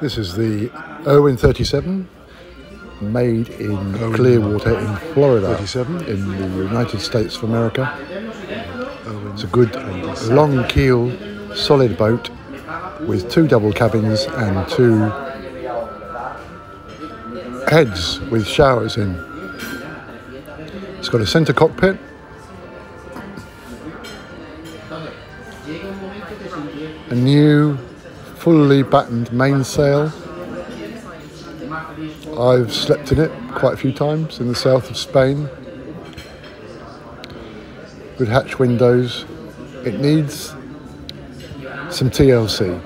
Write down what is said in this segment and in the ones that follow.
This is the Irwin 37, made in Clearwater in Florida, 37. in the United States of America. It's a good long keel, solid boat with two double cabins and two heads with showers in. It's got a centre cockpit. A new fully battened mainsail. I've slept in it quite a few times in the south of Spain. Good hatch windows. It needs some TLC.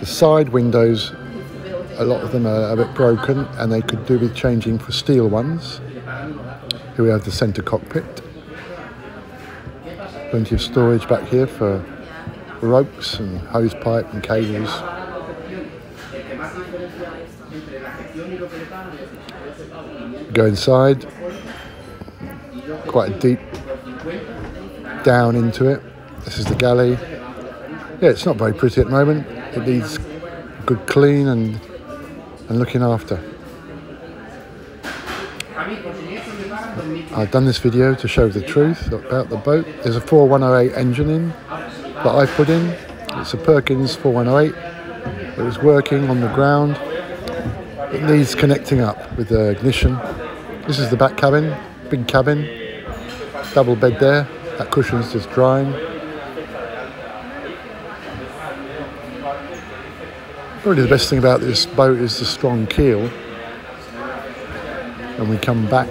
The side windows, a lot of them are a bit broken and they could do with changing for steel ones. Here we have the centre cockpit. Plenty of storage back here for ropes and hose pipe and cables. Go inside, quite deep down into it. This is the galley. Yeah, it's not very pretty at the moment. It needs good clean and and looking after. I've done this video to show the truth about the boat. There's a 4108 engine in that I put in. It's a Perkins 4108. It was working on the ground. It needs connecting up with the ignition. This is the back cabin, big cabin, double bed there. That cushion's just drying. Probably the best thing about this boat is the strong keel. And we come back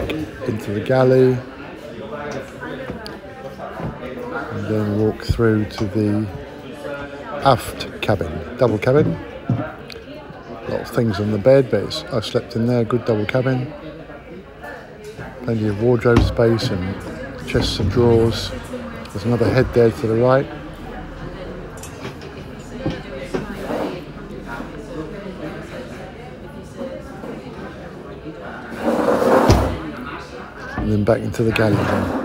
into the galley and then walk through to the aft cabin, double cabin. A lot of things on the bed, but I slept in there, good double cabin. Plenty of wardrobe space and chests and drawers. There's another head there to the right. and then back into the galley.